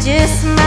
just